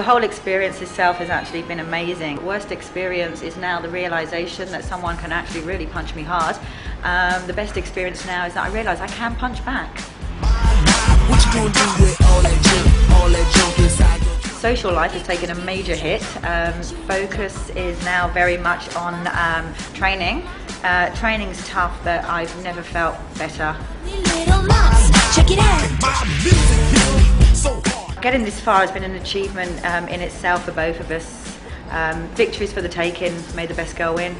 The whole experience itself has actually been amazing. The worst experience is now the realization that someone can actually really punch me hard. Um, the best experience now is that I realize I can punch back. Social life has taken a major hit. Um, focus is now very much on um, training. Uh, training's tough, but I've never felt better. Getting this far has been an achievement um, in itself for both of us. Um, victories for the taking, may the best girl win.